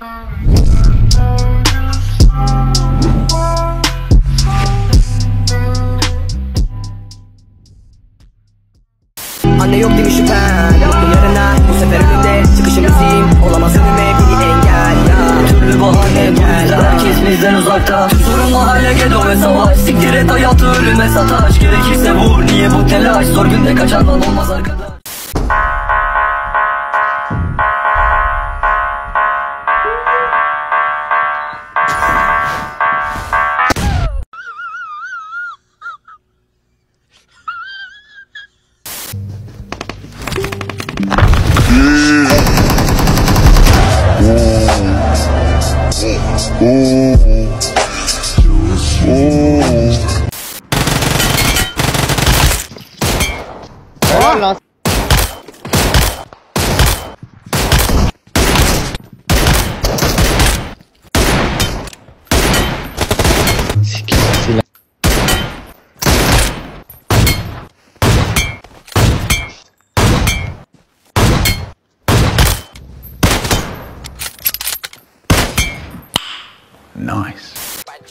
Anne yok demiş şüphen? Mutlu yarına bu sefer önünde Çıkışım müziğim olamaz önüme beni engel. Ya Türlü bahane yüzden herkes bizden uzakta. Sorun mahalle gedo ve savaş. Siktir et hayatı ölüme sataş. Gerekirse vur niye bu telaş? Zor günde kaçandan olmaz arkadaş Helal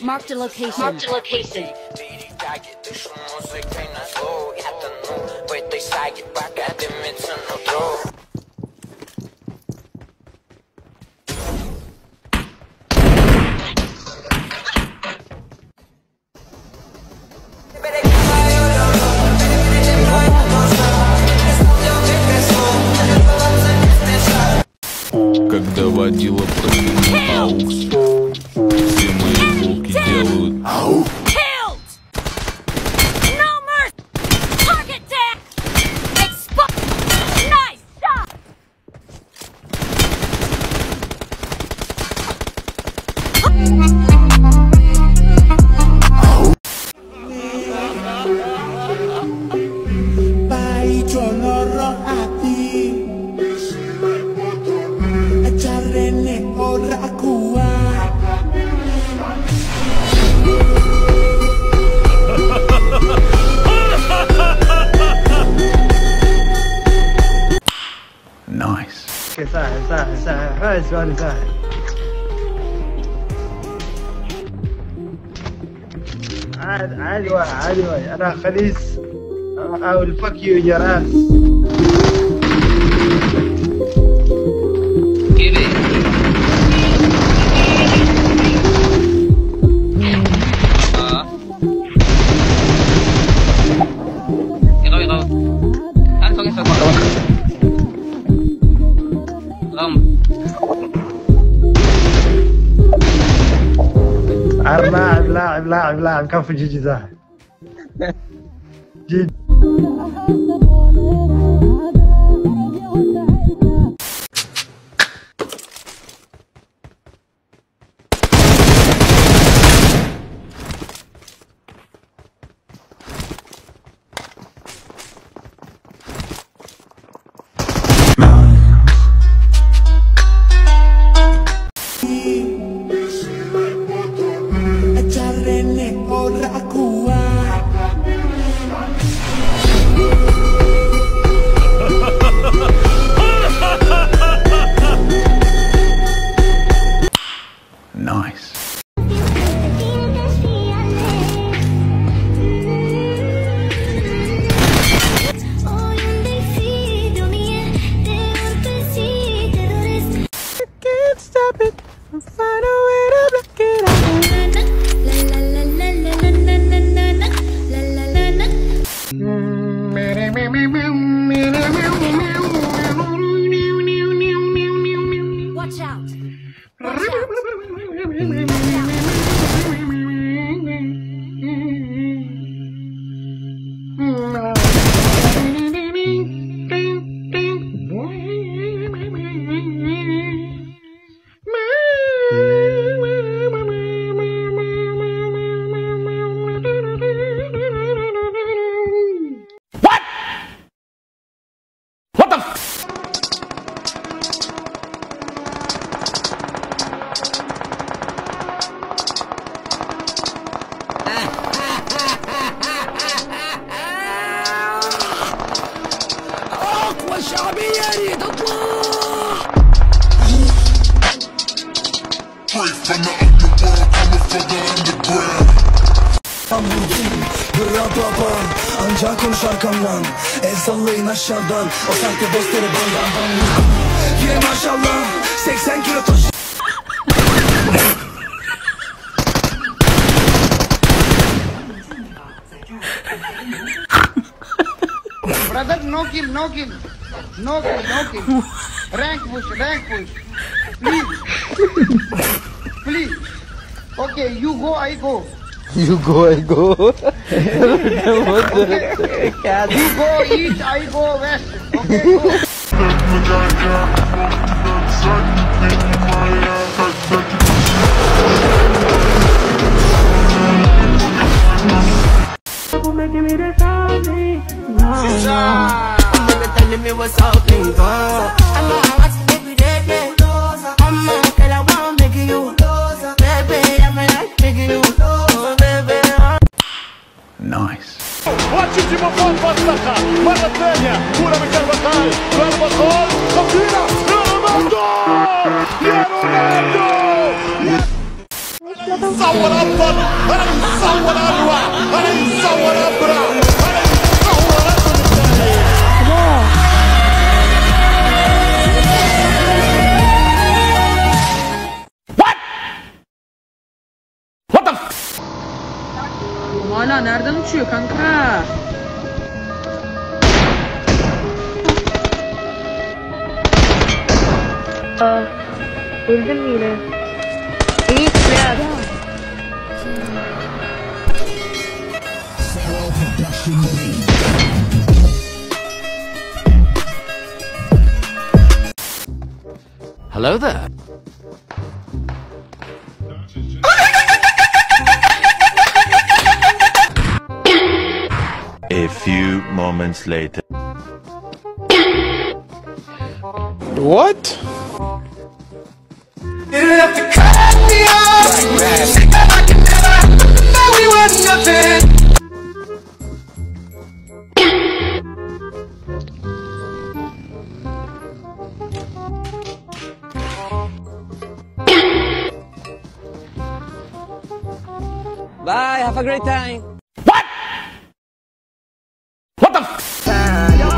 Marked a location. Marked a location. سهل سهل سهل حيس وأنا سهل عادي عادي عادي أنا خليس. أو الفك يو جراس. Ram. عارف لاعب لاعب لاعب لاعب كان في جيجي nice. Bra Ancak konuş arkamdan El sallayın aşağıdan O sahte dostları bandan bandan Yine maşallah 80 kilo taş Brother, no kill, no kill. No kill, no kill. Rank push, rank push. Please. Please. Okay, you go, I go. You go, I go. You go east, I go west. Okay, go. telling me what's all things gone I'm on what's every وسخة مرة ثانية. كرة من كارفاخال كارفاخال خطيرة رونالدو. يا رونالدو. الانسان والافضل الانسان والاروع الانسان والافضل Öldüm mü yine? İyi biraz. Hello there. A few moments later. What? Bye, have a great time. What the f- Yok